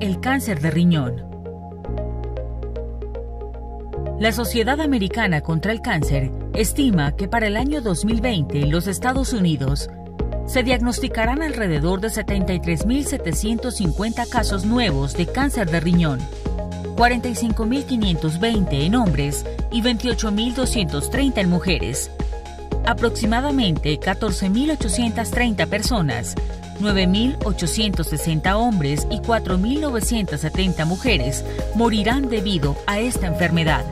¿Cómo prevenir el cáncer de riñón? La Sociedad Americana contra el Cáncer estima que para el año 2020 en los Estados Unidos se diagnosticarán alrededor de 73.750 casos nuevos de cáncer de riñón, 45.520 en hombres y 28.230 en mujeres. Aproximadamente 14.830 personas 9.860 hombres y 4.970 mujeres morirán debido a esta enfermedad.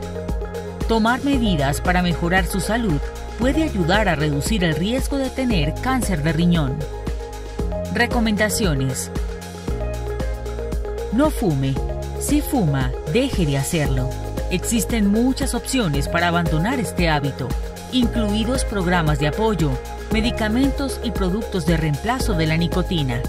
Tomar medidas para mejorar su salud puede ayudar a reducir el riesgo de tener cáncer de riñón. Recomendaciones. No fume. Si fuma, deje de hacerlo. Existen muchas opciones para abandonar este hábito, incluidos programas de apoyo, medicamentos y productos de reemplazo de la nicotina.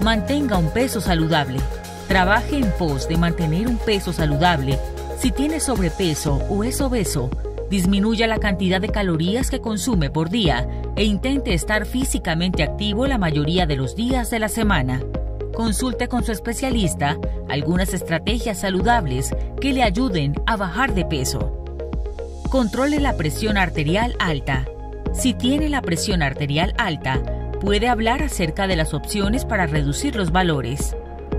Mantenga un peso saludable. Trabaje en pos de mantener un peso saludable. Si tiene sobrepeso o es obeso, disminuya la cantidad de calorías que consume por día e intente estar físicamente activo la mayoría de los días de la semana. Consulte con su especialista algunas estrategias saludables que le ayuden a bajar de peso. Controle la presión arterial alta. Si tiene la presión arterial alta, puede hablar acerca de las opciones para reducir los valores.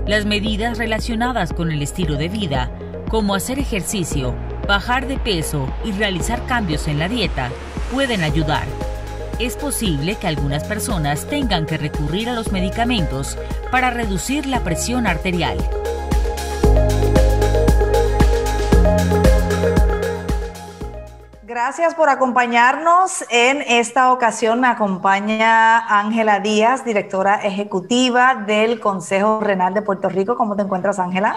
Las medidas relacionadas con el estilo de vida, como hacer ejercicio, bajar de peso y realizar cambios en la dieta, pueden ayudar. Es posible que algunas personas tengan que recurrir a los medicamentos para reducir la presión arterial. Gracias por acompañarnos. En esta ocasión me acompaña Ángela Díaz, directora ejecutiva del Consejo Renal de Puerto Rico. ¿Cómo te encuentras, Ángela?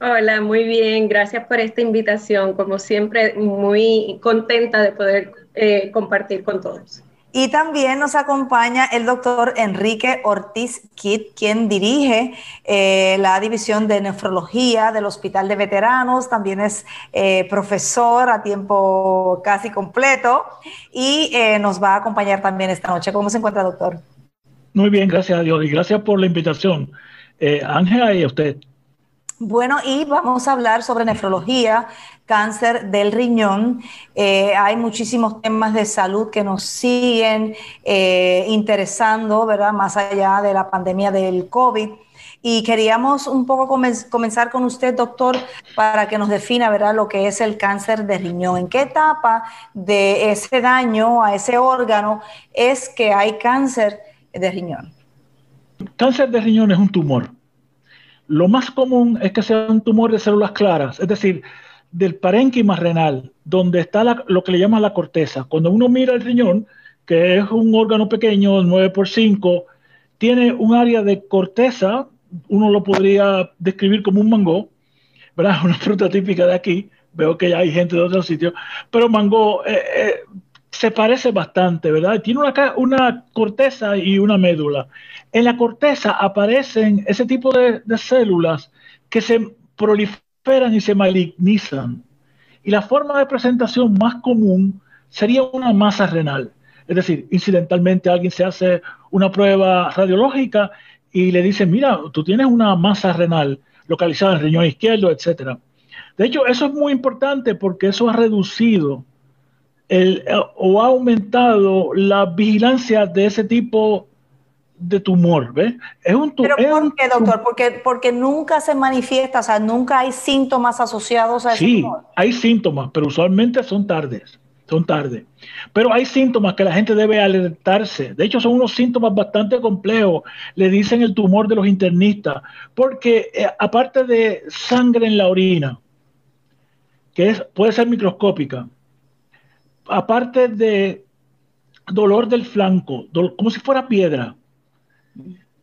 Hola, muy bien. Gracias por esta invitación. Como siempre, muy contenta de poder eh, compartir con todos. Y también nos acompaña el doctor Enrique Ortiz Kitt, quien dirige eh, la división de nefrología del Hospital de Veteranos, también es eh, profesor a tiempo casi completo y eh, nos va a acompañar también esta noche. ¿Cómo se encuentra, doctor? Muy bien, gracias a Dios y gracias por la invitación. Ángela y a usted. Bueno, y vamos a hablar sobre nefrología, cáncer del riñón. Eh, hay muchísimos temas de salud que nos siguen eh, interesando, ¿verdad? Más allá de la pandemia del COVID. Y queríamos un poco comenzar con usted, doctor, para que nos defina, ¿verdad?, lo que es el cáncer de riñón. ¿En qué etapa de ese daño a ese órgano es que hay cáncer de riñón? Cáncer de riñón es un tumor lo más común es que sea un tumor de células claras, es decir, del parénquima renal, donde está lo que le llaman la corteza. Cuando uno mira el riñón, que es un órgano pequeño, 9 por 5, tiene un área de corteza, uno lo podría describir como un mango, ¿verdad? Una fruta típica de aquí, veo que ya hay gente de otros sitios, pero mango eh, eh, se parece bastante, ¿verdad? Tiene una, una corteza y una médula. En la corteza aparecen ese tipo de, células que se proliferan y se malignizan. Y la forma de presentación más común sería una masa renal. Es decir, incidentalmente alguien se hace una prueba radiológica y le dice, mira, tú tienes una masa renal localizada en el riñón izquierdo, etc. De hecho, eso es muy importante porque eso ha reducido el, o ha aumentado la vigilancia de ese tipo de tumor, ¿ves? Es un tumor. ¿Pero por qué, doctor? Porque, porque nunca se manifiesta, o sea, nunca hay síntomas asociados a ese sí, hay síntomas, pero usualmente son tardes, son tarde. Pero hay síntomas que la gente debe alertarse. De hecho, son unos síntomas bastante complejos. Le dicen el tumor de los internistas, porque eh, aparte de sangre en la orina, que es, puede ser microscópica, aparte de dolor del flanco, como si fuera piedra,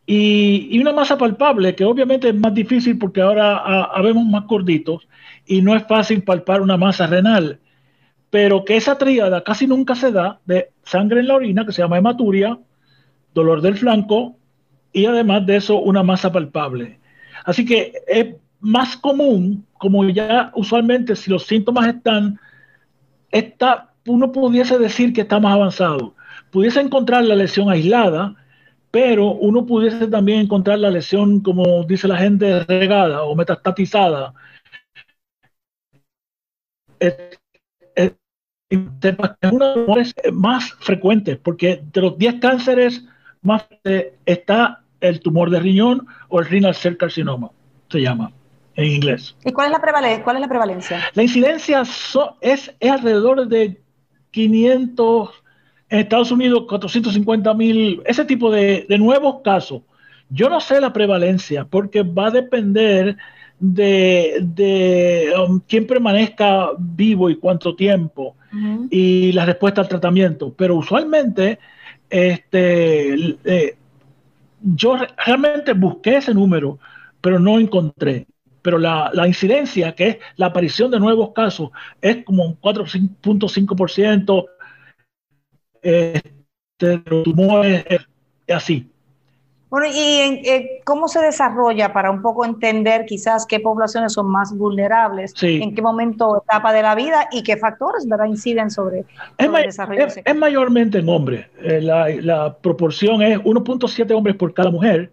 y, una masa palpable, que obviamente es más difícil porque ahora habemos más gorditos y no es fácil palpar una masa renal, pero que esa tríada casi nunca se da de sangre en la orina, que se llama hematuria, dolor del flanco y además de eso una masa palpable. Así que es más común, como ya usualmente si los síntomas están, está, uno pudiese decir que está más avanzado. Pudiese encontrar la lesión aislada, pero uno pudiese también encontrar la lesión, como dice la gente, regada o metastatizada. Es, una de las más frecuentes, porque de los 10 cánceres más está el tumor de riñón o el renal cell carcinoma, se llama en inglés. ¿Y cuál es la, prevalencia? Cuál es la prevalencia? La incidencia es, es alrededor de 500, en Estados Unidos 450 mil, ese tipo de, nuevos casos. Yo no sé la prevalencia porque va a depender de, um, quién permanezca vivo y cuánto tiempo y la respuesta al tratamiento. Pero usualmente, este, eh, yo realmente busqué ese número, pero no encontré pero la, incidencia, que es la aparición de nuevos casos, es como un 4.5%, este, tumores, es así. Bueno, ¿y cómo se desarrolla para un poco entender quizás qué poblaciones son más vulnerables, en qué momento, etapa de la vida y qué factores ¿verdad? inciden sobre, el desarrollo? Es, es, mayormente en hombres. Eh, la, la, proporción es 1.7 hombres por cada mujer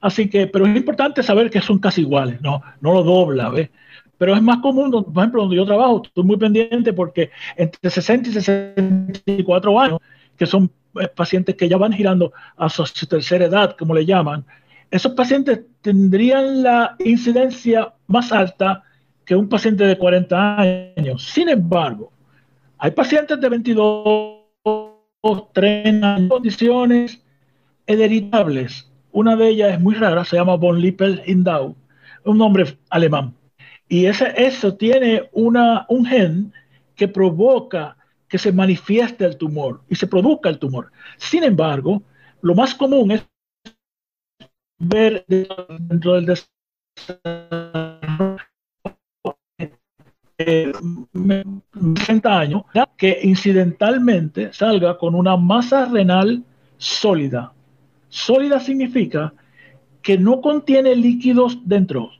Así que, pero es importante saber que son casi iguales, no, no lo dobla, ¿ves? Pero es más común, por ejemplo, donde yo trabajo, estoy muy pendiente porque entre 60 y 64 años, que son eh, pacientes que ya van girando a su, tercera edad, como le llaman, esos pacientes tendrían la incidencia más alta que un paciente de 40 años. Sin embargo, hay pacientes de 22, 30 condiciones hereditables una de ellas es muy rara, se llama von Lippel-Hindau, un nombre alemán. Y ese, eso tiene una, un gen que provoca que se manifieste el tumor y se produzca el tumor. Sin embargo, lo más común es ver dentro del de 60 años que incidentalmente salga con una masa renal sólida, Sólida significa que no contiene líquidos dentro.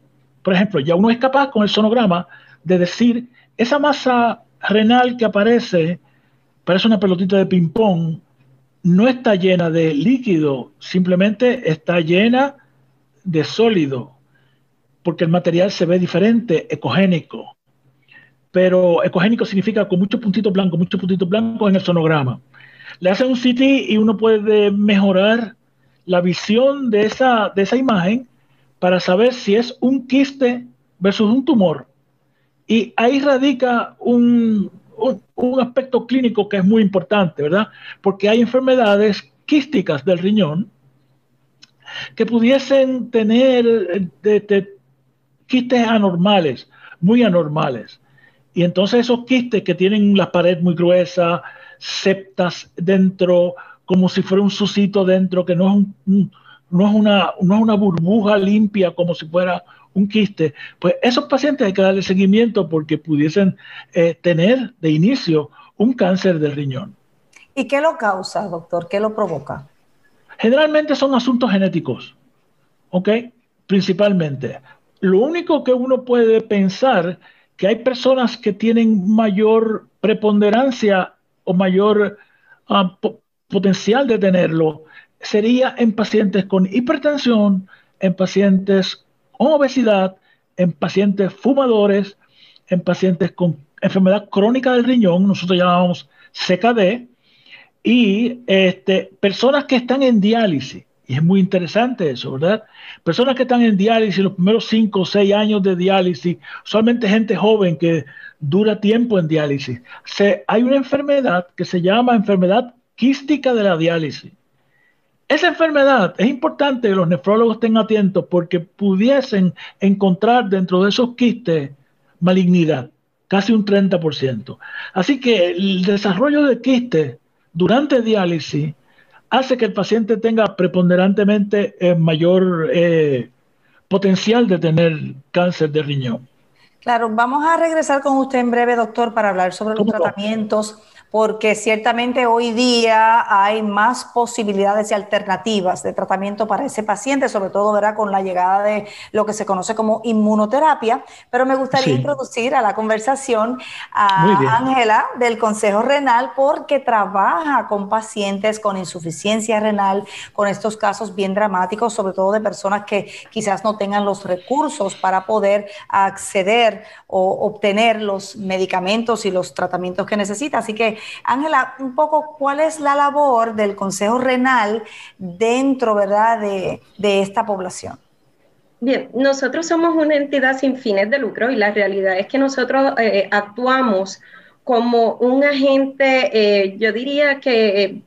Por ejemplo, ya uno es capaz con el sonograma de decir, esa masa renal que aparece, parece una pelotita de ping-pong, no está llena de líquido, simplemente está llena de sólido, porque el material se ve diferente, ecogénico. Pero ecogénico significa con muchos puntitos blancos, muchos puntitos blancos en el sonograma. Le hacen un CT y uno puede mejorar la visión de esa, de esa imagen para saber si es un quiste versus un tumor. Y ahí radica un, aspecto clínico que es muy importante, ¿verdad? Porque hay enfermedades quísticas del riñón que pudiesen tener quistes anormales, muy anormales. Y entonces esos quistes que tienen la pared muy gruesa, septas dentro, como si fuera un susito dentro, que no es, no es, una, una burbuja limpia como si fuera un quiste, pues esos pacientes hay que darle seguimiento porque pudiesen eh, tener de inicio un cáncer del riñón. ¿Y qué lo causa, doctor? ¿Qué lo provoca? Generalmente son asuntos genéticos, ¿ok? Principalmente. Lo único que uno puede pensar que hay personas que tienen mayor preponderancia o mayor uh, potencial de tenerlo sería en pacientes con hipertensión, en pacientes con obesidad, en pacientes fumadores, en pacientes con enfermedad crónica del riñón, nosotros llamamos CKD, y este, personas que están en diálisis. Y es muy interesante eso, ¿verdad? Personas que están en diálisis, los primeros 5 o 6 años de diálisis, usualmente gente joven que dura tiempo en diálisis. Hay una enfermedad que se llama enfermedad quística de la diálisis. Esa enfermedad es importante que los nefrólogos estén atentos porque pudiesen encontrar dentro de esos quistes malignidad, casi un 30%. Así que el desarrollo de quistes durante diálisis hace que el paciente tenga preponderantemente eh, mayor eh, potencial de tener cáncer de riñón. Claro, vamos a regresar con usted en breve, doctor, para hablar sobre los tratamientos porque ciertamente hoy día hay más posibilidades y alternativas de tratamiento para ese paciente, sobre todo ¿verdad? con la llegada de lo que se conoce como inmunoterapia, pero me gustaría introducir a la conversación a Ángela del Consejo Renal porque trabaja con pacientes con insuficiencia renal, con estos casos bien dramáticos, sobre todo de personas que quizás no tengan los recursos para poder acceder o obtener los medicamentos y los tratamientos que necesita. Así que Ángela, un poco, ¿cuál es la labor del Consejo Renal dentro, verdad, de, esta población? Bien, nosotros somos una entidad sin fines de lucro y la realidad es que nosotros eh, actuamos como un agente, eh, yo diría que eh,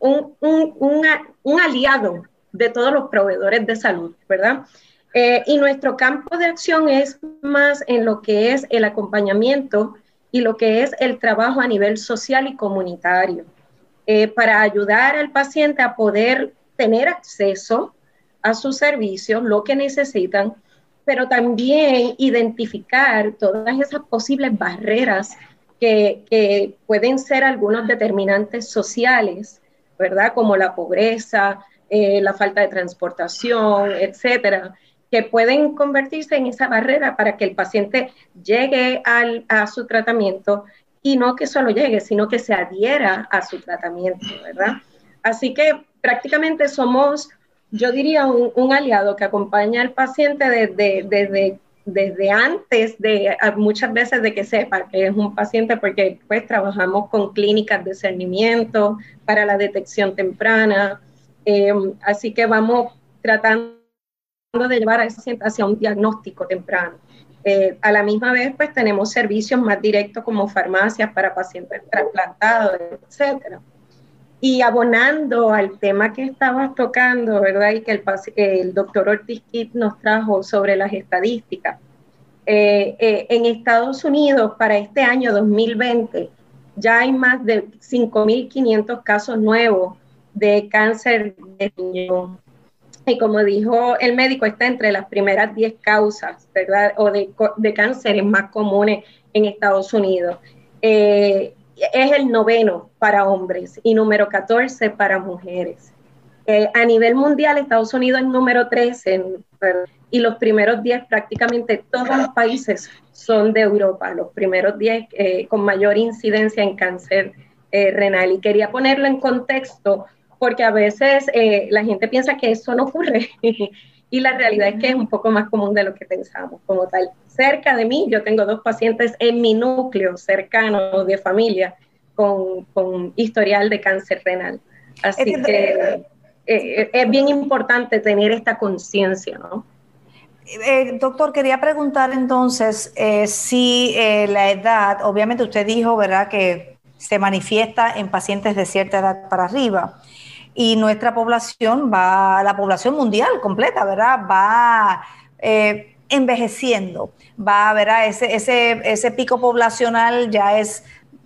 un, un, aliado de todos los proveedores de salud, ¿verdad? y nuestro campo de acción es más en lo que es el acompañamiento y lo que es el trabajo a nivel social y comunitario, eh, para ayudar al paciente a poder tener acceso a sus servicios, lo que necesitan, pero también identificar todas esas posibles barreras que, pueden ser algunos determinantes sociales, ¿verdad? Como la pobreza, eh, la falta de transportación, etcétera, que pueden convertirse en esa barrera para que el paciente llegue a su tratamiento y no que solo llegue, sino que se adhiera a su tratamiento, ¿verdad? Así que prácticamente somos, yo diría, un, aliado que acompaña al paciente desde, desde, desde antes de, muchas veces de que sepa que es un paciente, porque pues trabajamos con clínicas de discernimiento para la detección temprana, eh, así que vamos tratando de llevar a ese paciente hacia un diagnóstico temprano. Eh, a la misma vez, pues tenemos servicios más directos como farmacias para pacientes trasplantados, etcétera. Y abonando al tema que estabas tocando, ¿verdad? Y que el, el doctor Ortiz Kitt nos trajo sobre las estadísticas. Eh, eh, en Estados Unidos, para este año 2020, ya hay más de 5.500 casos nuevos de cáncer de riñón y como dijo el médico, está entre las primeras 10 causas, ¿verdad? O de, cánceres más comunes en Estados Unidos. Eh, es el noveno para hombres y número 14 para mujeres. Eh, a nivel mundial, Estados Unidos es número 13 y los primeros 10 prácticamente todos los países son de Europa, los primeros 10 eh, con mayor incidencia en cáncer renal. Y quería ponerlo en contexto porque a veces eh, la gente piensa que eso no ocurre y la realidad es que es un poco más común de lo que pensamos como tal. Cerca de mí, yo tengo dos pacientes en mi núcleo cercano de familia con, con historial de cáncer renal. Así que eh, eh, es bien importante tener esta conciencia, ¿no? doctor, quería preguntar entonces si la edad, obviamente usted dijo, ¿verdad?, que se manifiesta en pacientes de cierta edad para arriba y nuestra población va, la población mundial completa, ¿verdad? Va eh, envejeciendo, va, ¿verdad? Ese, ese, ese pico poblacional ya es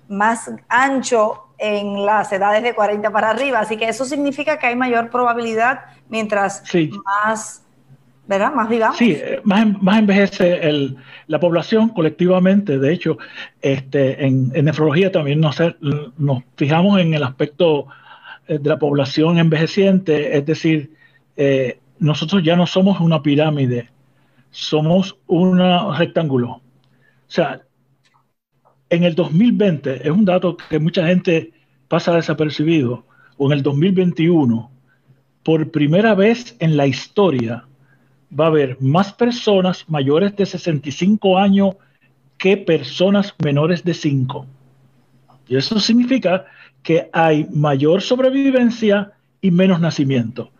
más ancho en las edades de 40 para arriba, así que eso significa que hay mayor probabilidad mientras más... ¿verdad? Más vivamos. Sí, más, más envejece el, la población colectivamente. De hecho, este, en, en nefrología también nos, nos fijamos en el aspecto de la población envejeciente, es decir, eh, nosotros ya no somos una pirámide, somos un rectángulo. O sea, en el 2020, es un dato que mucha gente pasa desapercibido, o en el 2021, por primera vez en la historia, va a haber más personas mayores de 65 años que personas menores de 5. Y eso significa que hay mayor sobrevivencia y menos nacimiento.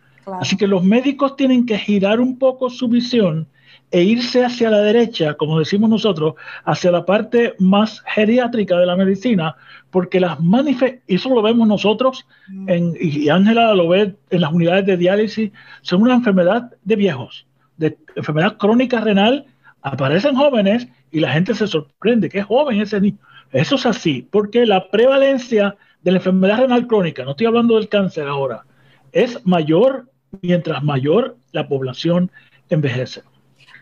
Así que los médicos tienen que girar un poco su visión e irse hacia la derecha, como decimos nosotros, hacia la parte más geriátrica de la medicina, porque las eso lo vemos nosotros, mm. en, y Ángela lo ve en las unidades de diálisis, son una enfermedad de viejos, de enfermedad crónica renal, aparecen jóvenes y la gente se sorprende, que es joven ese niño. Eso es así, porque la prevalencia de la enfermedad renal crónica, no estoy hablando del cáncer ahora, es mayor mientras mayor la población envejece.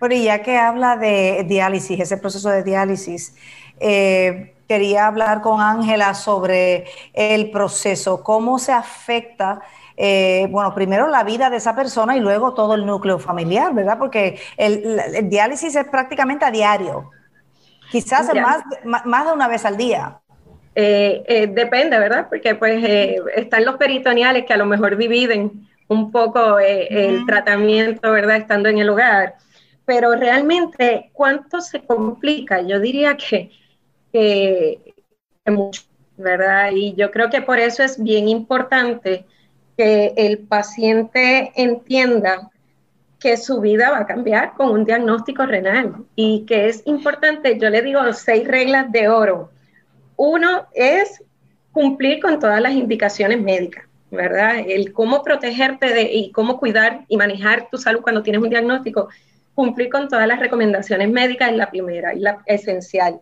Bueno, y ya que habla de diálisis, ese proceso de diálisis, eh, quería hablar con Ángela sobre el proceso, cómo se afecta. Eh, bueno, primero la vida de esa persona y luego todo el núcleo familiar, ¿verdad? Porque el, diálisis es prácticamente a diario, quizás más, más de una vez al día. Eh, eh, depende, ¿verdad? Porque pues están los peritoneales que a lo mejor dividen un poco el tratamiento, ¿verdad? Estando en el hogar. Pero realmente, ¿cuánto se complica? Yo diría que mucho, ¿verdad? Y yo creo que por eso es bien importante que el paciente entienda que su vida va a cambiar con un diagnóstico renal y que es importante, yo le digo seis reglas de oro. Uno es cumplir con todas las indicaciones médicas, ¿verdad? El cómo protegerte y cómo cuidar y manejar tu salud cuando tienes un diagnóstico, cumplir con todas las recomendaciones médicas es la primera y la esencial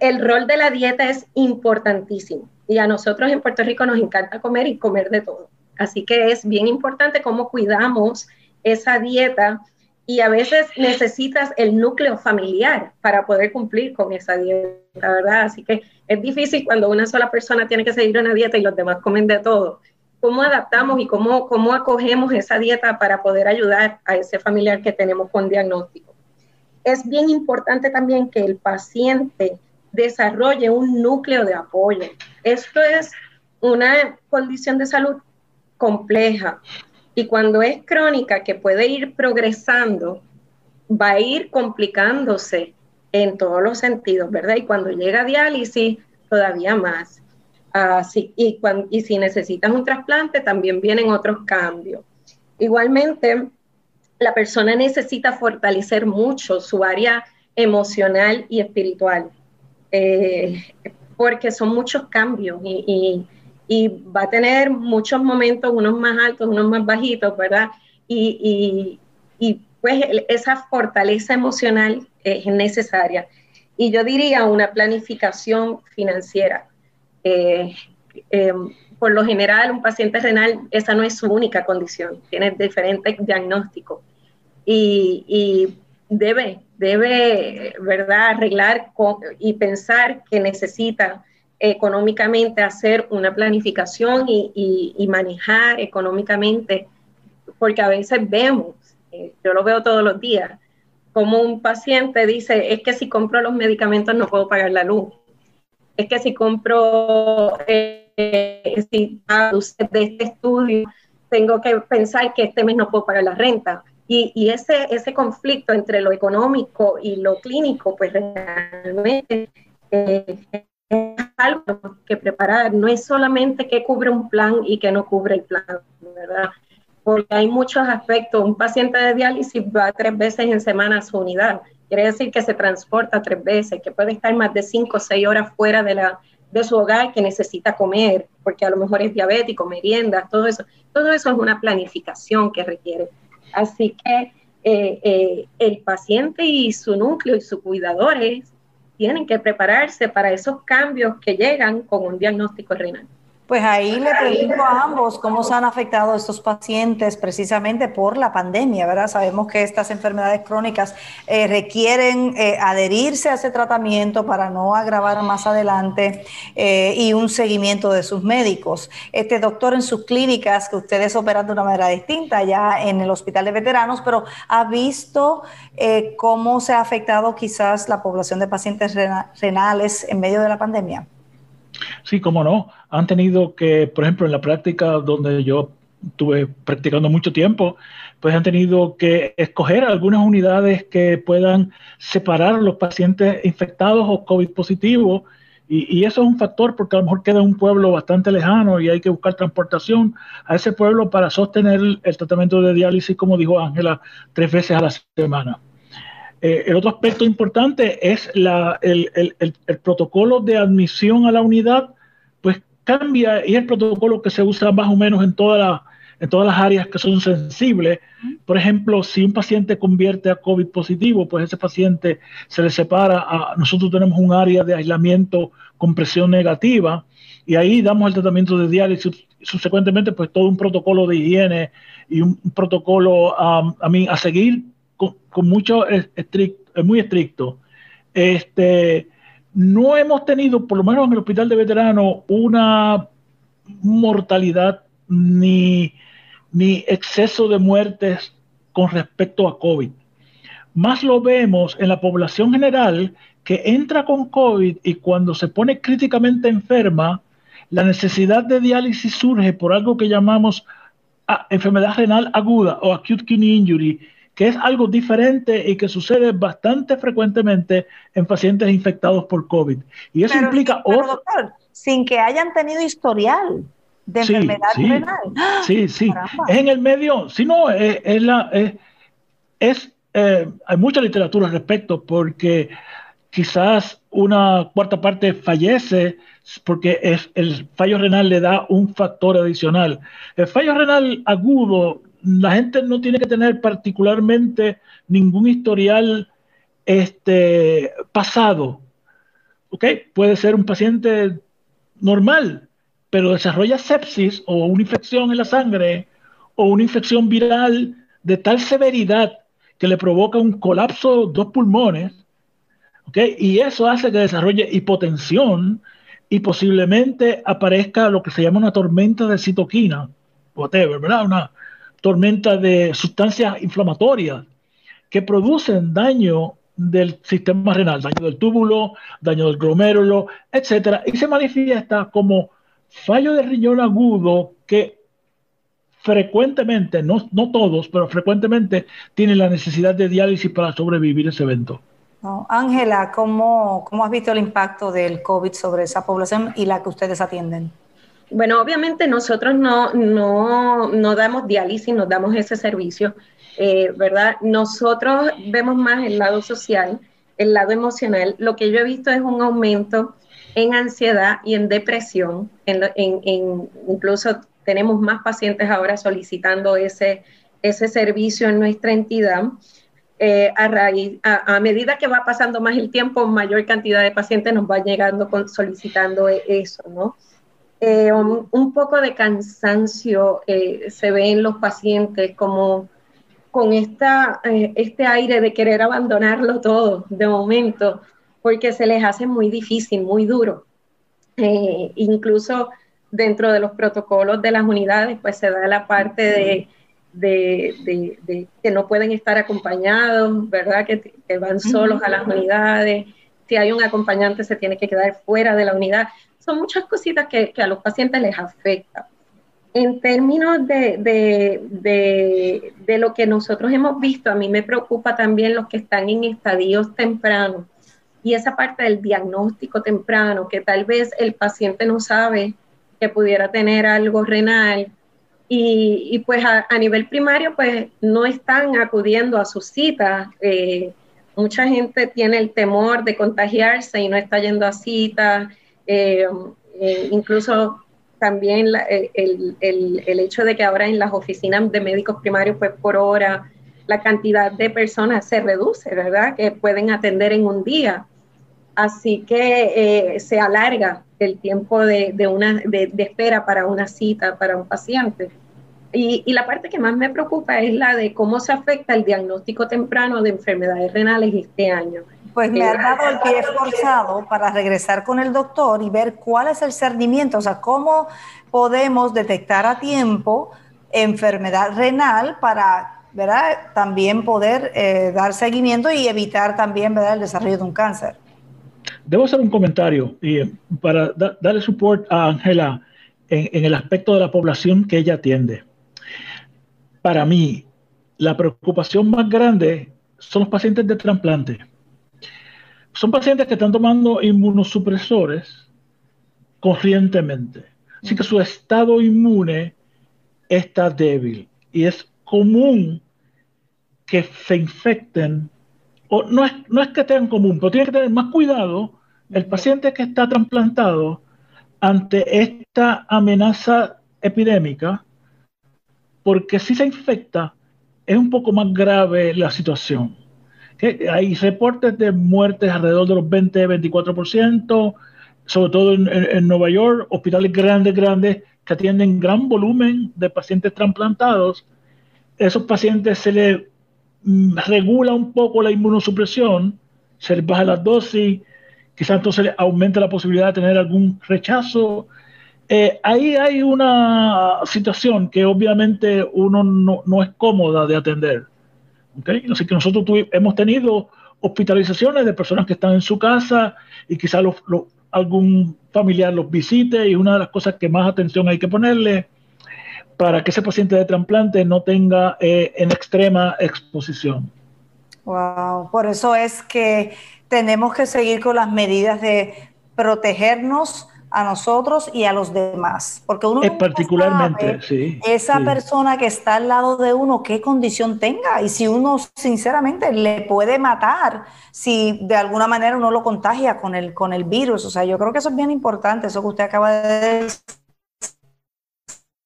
el rol de la dieta es importantísimo y a nosotros en Puerto Rico nos encanta comer y comer de todo. Así que es bien importante cómo cuidamos esa dieta y a veces necesitas el núcleo familiar para poder cumplir con esa dieta, ¿verdad? Así que es difícil cuando una sola persona tiene que seguir una dieta y los demás comen de todo. ¿Cómo adaptamos y cómo, cómo acogemos esa dieta para poder ayudar a ese familiar que tenemos con diagnóstico? es bien importante también que el paciente desarrolle un núcleo de apoyo. Esto es una condición de salud compleja y cuando es crónica, que puede ir progresando, va a ir complicándose en todos los sentidos, ¿verdad? Y cuando llega a diálisis, todavía más. Así, y, y si necesitas un trasplante, también vienen otros cambios. Igualmente, la persona necesita fortalecer mucho su área emocional y espiritual, eh, porque son muchos cambios y, va a tener muchos momentos, unos más altos, unos más bajitos, ¿verdad? Y, pues esa fortaleza emocional es necesaria. Y yo diría una planificación financiera. Eh, eh, por lo general, un paciente renal, esa no es su única condición, tiene diferentes diagnósticos y, debe, debe, ¿verdad?, arreglar y pensar que necesita económicamente hacer una planificación y, manejar económicamente, porque a veces vemos, eh, yo lo veo todos los días, como un paciente dice, es que si compro los medicamentos no puedo pagar la luz, es que si compro, eh, si de este estudio, tengo que pensar que este mes no puedo pagar la renta. Y, ese, conflicto entre lo económico y lo clínico, pues realmente eh, algo que preparar. No es solamente que cubre un plan y que no cubre el plan, ¿verdad? Porque hay muchos aspectos. Un paciente de diálisis va tres veces en semana a su unidad. Quiere decir que se transporta tres veces, que puede estar más de cinco o seis horas fuera de, la, de su hogar, que necesita comer, porque a lo mejor es diabético, merienda, todo eso. Todo eso es una planificación que requiere. Así que eh, eh, el paciente y su núcleo y sus cuidadores tienen que prepararse para esos cambios que llegan con un diagnóstico renal. Pues ahí le pregunto a ambos cómo se han afectado estos pacientes precisamente por la pandemia, ¿verdad? Sabemos que estas enfermedades crónicas eh, requieren eh, adherirse a ese tratamiento para no agravar más adelante eh, y un seguimiento de sus médicos. Este doctor en sus clínicas, que ustedes operan de una manera distinta ya en el hospital de veteranos, pero ha visto cómo se ha afectado quizás la población de pacientes renales en medio de la pandemia. Sí, cómo no. Han tenido que, por ejemplo, en la práctica donde yo estuve practicando mucho tiempo, pues han tenido que escoger algunas unidades que puedan separar a los pacientes infectados o COVID positivos. Y, eso es un factor porque a lo mejor queda un pueblo bastante lejano y hay que buscar transportación a ese pueblo para sostener el tratamiento de diálisis, como dijo Ángela, tres veces a la semana. Eh, el otro aspecto importante es el, protocolo de admisión a la unidad, pues cambia y es el protocolo que se usa más o menos en, en todas las áreas que son sensibles. Por ejemplo, si un paciente convierte a COVID positivo, pues ese paciente se le separa. A, nosotros tenemos un área de aislamiento con presión negativa y ahí damos el tratamiento de diálisis subsecuentemente pues todo un protocolo de higiene y un, protocolo a, a seguir con, mucho estricto, muy estricto. Este, no hemos tenido, por lo menos en el hospital de veteranos, una mortalidad ni, ni exceso de muertes con respecto a COVID. Más lo vemos en la población general que entra con COVID y cuando se pone críticamente enferma, la necesidad de diálisis surge por algo que llamamos ah, enfermedad renal aguda o acute kidney injury, que es algo diferente y que sucede bastante frecuentemente en pacientes infectados por COVID. Y eso implica... doctor, sin que hayan tenido historial de enfermedad renal. Sí, sí. Es en el medio, si no, es, la... Es, eh, hay mucha literatura al respecto porque quizás una cuarta parte fallece porque es, el fallo renal le da un factor adicional. El fallo renal agudo, la gente no tiene que tener particularmente ningún historial este, pasado. ¿okay? Puede ser un paciente normal, pero desarrolla sepsis o una infección en la sangre o una infección viral de tal severidad que le provoca un colapso de dos pulmones, ¿okay? y eso hace que desarrolle hipotensión y posiblemente aparezca lo que se llama una tormenta de citoquina, whatever, ¿verdad? Una tormenta de sustancias inflamatorias que producen daño del sistema renal, daño del túbulo, daño del glomérulo, etcétera, y se manifiesta como fallo de riñón agudo que frecuentemente, no, no todos, pero frecuentemente tienen la necesidad de diálisis para sobrevivir ese evento. Ángela, ¿cómo, ¿cómo has visto el impacto del COVID sobre esa población y la que ustedes atienden? Bueno, obviamente nosotros no, no, no damos diálisis, nos damos ese servicio, eh, ¿verdad? Nosotros vemos más el lado social, el lado emocional. Lo que yo he visto es un aumento en ansiedad y en depresión. En, en, incluso tenemos más pacientes ahora solicitando ese, ese servicio en nuestra entidad. Eh, a, medida que va pasando más el tiempo, mayor cantidad de pacientes nos va llegando solicitando e, eso, ¿no? Eh, un, poco de cansancio eh, se ve en los pacientes como con esta, este aire de querer abandonarlo todo de momento, porque se les hace muy difícil, muy duro. incluso dentro de los protocolos de las unidades, pues se da la parte de de, que no pueden estar acompañados, ¿verdad? Que, van solos a las unidades. Si hay un acompañante, se tiene que quedar fuera de la unidad. Son muchas cositas que, a los pacientes les afectan. En términos de, de, lo que nosotros hemos visto, a mí me preocupa también los que están en estadios tempranos y esa parte del diagnóstico temprano, que tal vez el paciente no sabe que pudiera tener algo renal y, pues a, nivel primario, pues no están acudiendo a sus citas. Eh, mucha gente tiene el temor de contagiarse y no está yendo a citas. Eh, eh, incluso también el, el, hecho de que ahora en las oficinas de médicos primarios, pues por hora, la cantidad de personas se reduce, ¿verdad? Que pueden atender en un día. Así que se alarga el tiempo de, de una, de, espera para una cita para un paciente. Y, y, la parte que más me preocupa es la de cómo se afecta el diagnóstico temprano de enfermedades renales este año. Pues me ha eh, dado el pie forzado para regresar con el doctor y ver cuál es el cernimiento, o sea, cómo podemos detectar a tiempo enfermedad renal para ¿verdad? también poder eh, dar seguimiento y evitar también ¿verdad? el desarrollo de un cáncer. Debo hacer un comentario y eh, para darle support a Ángela en, el aspecto de la población que ella atiende. Para mí, la preocupación más grande son los pacientes de trasplante. Son pacientes que están tomando inmunosupresores corrientemente. Así que su estado inmune está débil y es común que se infecten, o no es, no es que tengan común, pero tiene que tener más cuidado el paciente que está trasplantado ante esta amenaza epidémica, porque si se infecta, es un poco más grave la situación. Hay reportes de muertes alrededor de los 20-24%, sobre todo en, Nueva York, hospitales grandes, grandes, que atienden gran volumen de pacientes trasplantados. Esos pacientes se les mm, regula un poco la inmunosupresión, se les baja la dosis quizás entonces aumente la posibilidad de tener algún rechazo. Eh, ahí hay una situación que obviamente uno no, es cómoda de atender. Así que nosotros hemos tenido hospitalizaciones de personas que están en su casa y quizás algún familiar los visite y una de las cosas que más atención hay que ponerle para que ese paciente de trasplante no tenga eh, en extrema exposición. Wow, por eso es que tenemos que seguir con las medidas de protegernos a nosotros y a los demás, porque uno es particularmente sí, esa persona que está al lado de uno qué condición tenga. Y si uno sinceramente le puede matar si de alguna manera uno lo contagia con el con el virus, o sea, yo creo que eso es bien importante, eso que usted acaba de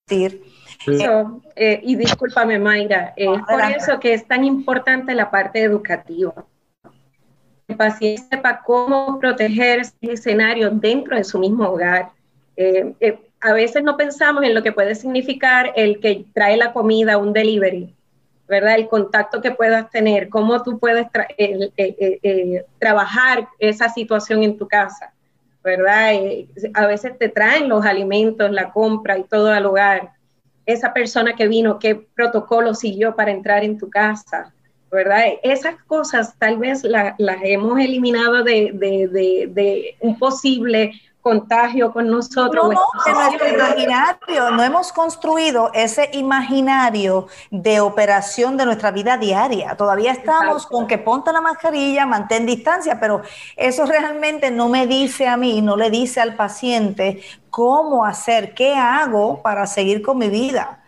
decir. Eh, y discúlpame, Mayra, es por eso que es tan importante la parte educativa paciente sepa cómo proteger ese escenario dentro de su mismo hogar. Eh, eh, a veces no pensamos en lo que puede significar el que trae la comida, un delivery, ¿verdad? El contacto que puedas tener, cómo tú puedes eh, trabajar esa situación en tu casa, ¿verdad? a veces te traen los alimentos, la compra y todo al hogar. Esa persona que vino, qué protocolo siguió para entrar en tu casa, ¿verdad? Esas cosas tal vez las hemos eliminado de, un posible contagio con nosotros. No, no, en nuestro imaginario, no hemos construido ese imaginario de operación de nuestra vida diaria. Todavía estamos con que ponte la mascarilla, mantén distancia, pero eso realmente no me dice a mí, no le dice al paciente cómo hacer, qué hago para seguir con mi vida.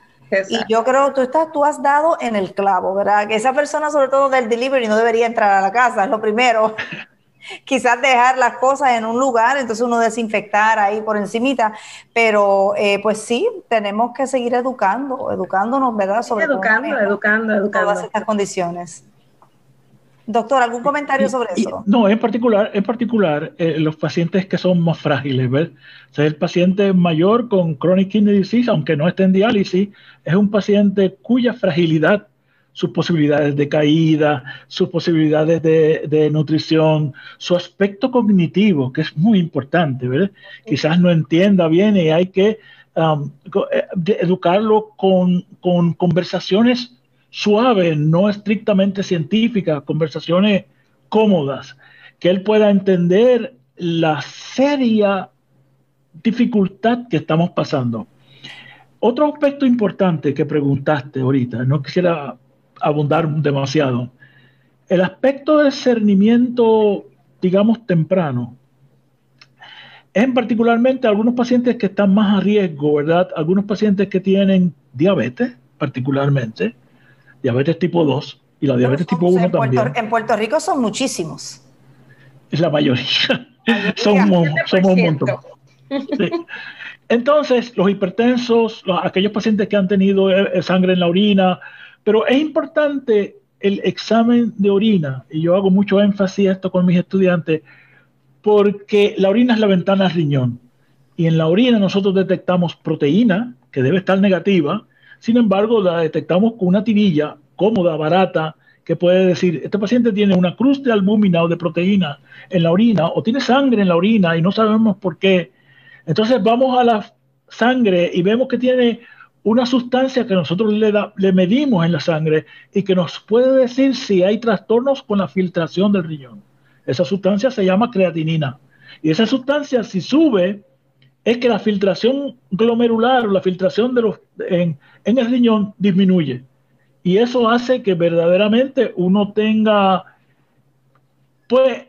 Y yo creo, tú, estás, tú has dado en el clavo, ¿verdad? Que esa persona, sobre todo del delivery, no debería entrar a la casa, es lo primero. Quizás dejar las cosas en un lugar, entonces uno desinfectar ahí por encimita, pero eh, pues sí, tenemos que seguir educando, educándonos, ¿verdad? Sobre educando, educando, educando. Todas estas condiciones. Doctor, ¿algún comentario sobre eso? no, en particular, en particular eh, los pacientes que son más frágiles, ¿ves? O sea, el paciente mayor con chronic kidney disease, aunque no esté en diálisis, es un paciente cuya fragilidad, sus posibilidades de caída, sus posibilidades de, nutrición, su aspecto cognitivo, que es muy importante. Quizás no entienda bien y hay que um, eh, educarlo con, con conversaciones suave, no estrictamente científica, conversaciones cómodas, que él pueda entender la seria dificultad que estamos pasando. Otro aspecto importante que preguntaste ahorita, no quisiera abundar demasiado, el aspecto de discernimiento, digamos, temprano. En particularmente algunos pacientes que están más a riesgo, ¿verdad? Algunos pacientes que tienen diabetes, particularmente, diabetes tipo 2 y la diabetes tipo 1 también. en Puerto Rico son muchísimos. Es la mayoría. somos, somos un montón. Entonces, los hipertensos, aquellos pacientes que han tenido eh, eh, sangre en la orina, pero es importante el examen de orina, y yo hago mucho énfasis esto con mis estudiantes, porque la orina es la ventana al riñón. Y en la orina nosotros detectamos proteína, que debe estar negativa, sin embargo, la detectamos con una tirilla cómoda, barata, que puede decir, este paciente tiene una cruz de albúmina o de proteína en la orina o tiene sangre en la orina y no sabemos por qué. Entonces vamos a la sangre y vemos que tiene una sustancia que nosotros le, le medimos en la sangre y que nos puede decir si hay trastornos con la filtración del riñón. Esa sustancia se llama creatinina. Y esa sustancia, si sube, es que la filtración glomerular o la filtración de los, en, el riñón disminuye. Y eso hace que verdaderamente uno tenga pues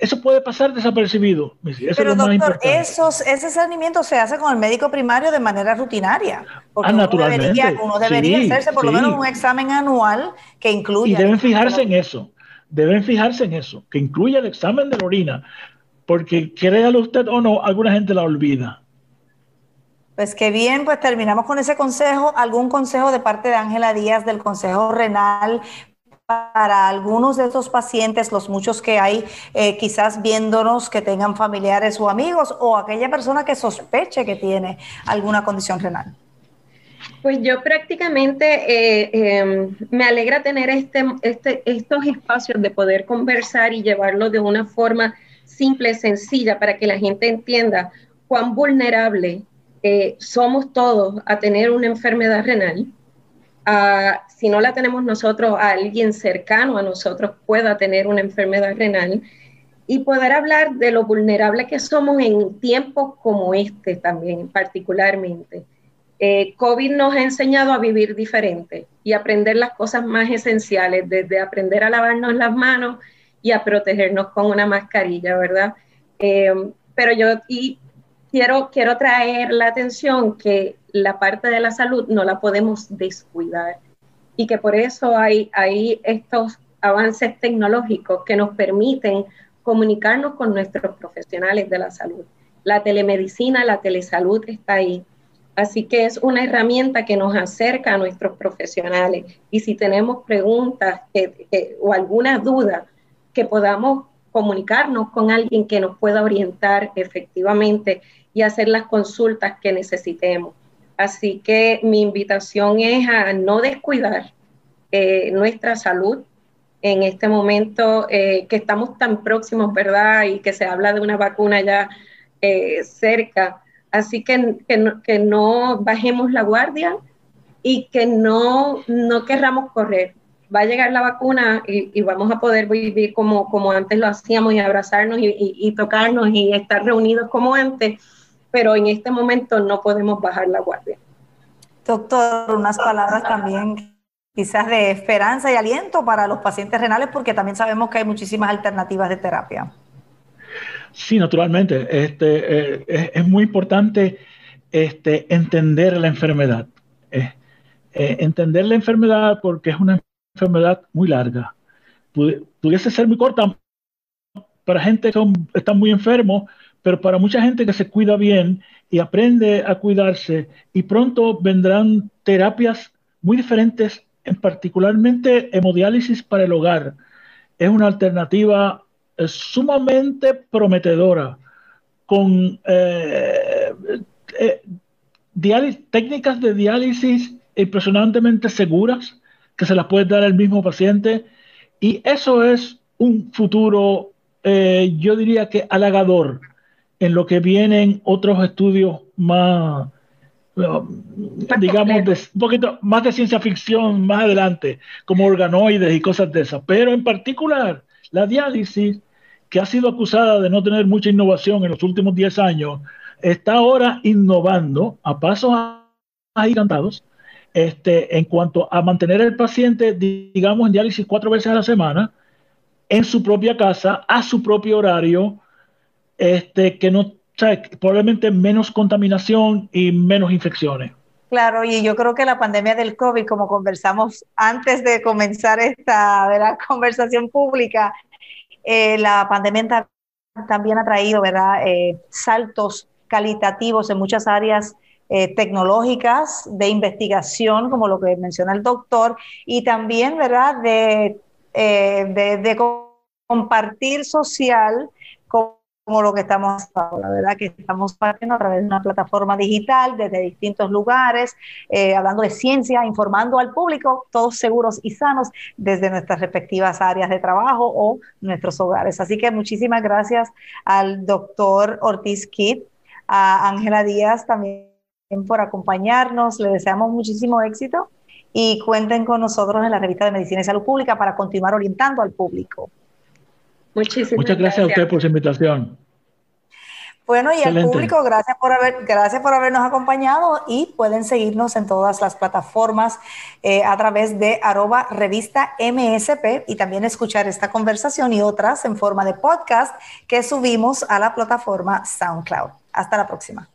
eso puede pasar desapercibido. Pero doctor, esos, ese saneamiento se hace con el médico primario de manera rutinaria. Porque ah, naturalmente. Uno debería, hacerse por lo menos un examen anual que incluya. Y deben fijarse en eso. Deben fijarse en eso, que incluya el examen de la orina porque créalo usted o no, alguna gente la olvida. Pues qué bien, pues terminamos con ese consejo. ¿Algún consejo de parte de Ángela Díaz del Consejo Renal para algunos de estos pacientes, los muchos que hay eh, quizás viéndonos que tengan familiares o amigos o aquella persona que sospeche que tiene alguna condición renal? Pues yo prácticamente eh, em, me alegra tener este, este, estos espacios de poder conversar y llevarlo de una forma simple, sencilla, para que la gente entienda cuán vulnerable eh, somos todos a tener una enfermedad renal. si no la tenemos nosotros, a alguien cercano a nosotros pueda tener una enfermedad renal y poder hablar de lo vulnerable que somos en tiempos como este también, particularmente. Eh, COVID nos ha enseñado a vivir diferente y aprender las cosas más esenciales, desde aprender a lavarnos las manos y a protegernos con una mascarilla, ¿verdad? Eh, pero yo y quiero, quiero traer la atención que la parte de la salud no la podemos descuidar y que por eso hay, hay estos avances tecnológicos que nos permiten comunicarnos con nuestros profesionales de la salud. La telemedicina, la telesalud está ahí. Así que es una herramienta que nos acerca a nuestros profesionales y si tenemos preguntas o alguna duda, que podamos comunicarnos con alguien que nos pueda orientar efectivamente y hacer las consultas que necesitemos. Así que mi invitación es a no descuidar eh, nuestra salud en este momento eh, que estamos tan próximos, ¿verdad? Y que se habla de una vacuna ya eh, cerca. Así que, que, no, bajemos la guardia y que no, no querramos correr. Va a llegar la vacuna y, vamos a poder vivir como, como antes lo hacíamos y abrazarnos y, y tocarnos y estar reunidos como antes, pero en este momento no podemos bajar la guardia. Doctor, unas palabras también quizás de esperanza y aliento para los pacientes renales, porque también sabemos que hay muchísimas alternativas de terapia. Sí, naturalmente. Este, eh, es, muy importante este, entender la enfermedad. Eh, eh, entender la enfermedad porque es una enfermedad muy larga. pudiese ser muy corta para gente que está muy enfermo, pero para mucha gente que se cuida bien y aprende a cuidarse y pronto vendrán terapias muy diferentes, en particularmente hemodiálisis para el hogar. Es una alternativa es sumamente prometedora, con eh, eh, técnicas de diálisis impresionantemente seguras que se las puede dar el mismo paciente y eso es un futuro, eh, yo diría que halagador en lo que vienen otros estudios más, digamos, un poquito más de ciencia ficción más adelante, como organoides y cosas de esas. Pero en particular, la diálisis, que ha sido acusada de no tener mucha innovación en los últimos 10 años, está ahora innovando a pasos agigantados este, en cuanto a mantener al paciente, digamos, en diálisis cuatro veces a la semana, en su propia casa, a su propio horario, este, que no, probablemente menos contaminación y menos infecciones. Claro, y yo creo que la pandemia del COVID, como conversamos antes de comenzar esta conversación pública, eh, la pandemia también ha traído ¿verdad? Eh, saltos calitativos en muchas áreas eh, tecnológicas de investigación, como lo que menciona el doctor, y también ¿verdad? de, de, de compartir social como lo que estamos haciendo, la verdad que estamos partiendo a través de una plataforma digital desde distintos lugares, eh, hablando de ciencia, informando al público, todos seguros y sanos desde nuestras respectivas áreas de trabajo o nuestros hogares. Así que muchísimas gracias al doctor Ortiz Kidd, a Ángela Díaz también por acompañarnos, le deseamos muchísimo éxito y cuenten con nosotros en la revista de Medicina y Salud Pública para continuar orientando al público. Muchísimas Muchas gracias, a usted por su invitación. Bueno, y al público, gracias por, haber, gracias por habernos acompañado y pueden seguirnos en todas las plataformas eh, a través de arroba revista MSP y también escuchar esta conversación y otras en forma de podcast que subimos a la plataforma SoundCloud. Hasta la próxima.